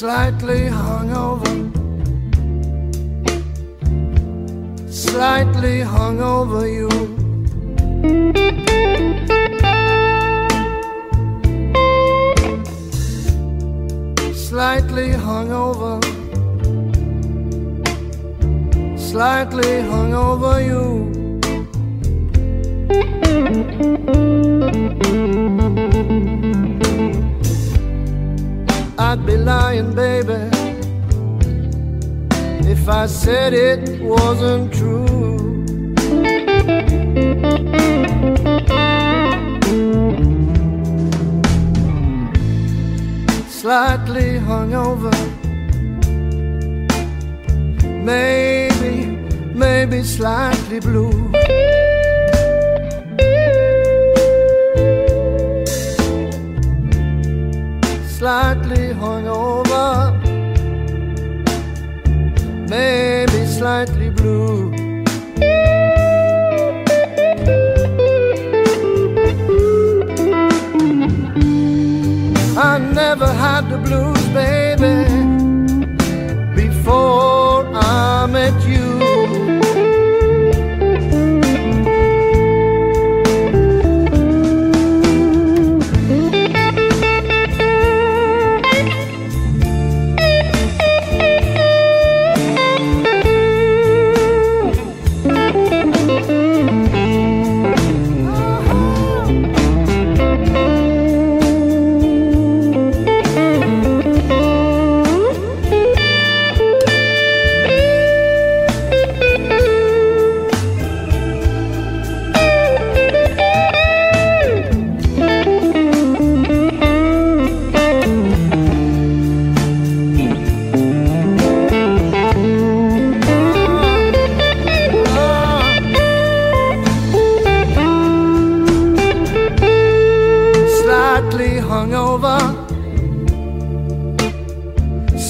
slightly hungover, slightly hungover you. Slightly hungover, slightly hungover you. I said it wasn't true. Slightly hungover, maybe, maybe slightly blue. Slightly blue. I never had the blues, baby,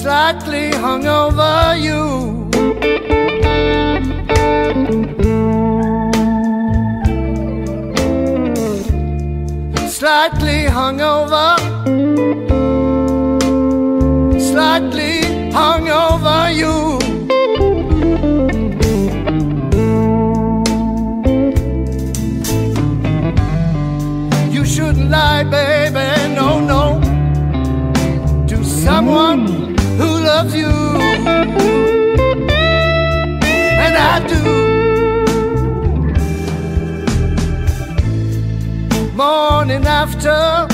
slightly hung over you. Slightly hungover, slightly hungover you. You shouldn't lie, baby, loves you. And I do. Morning after,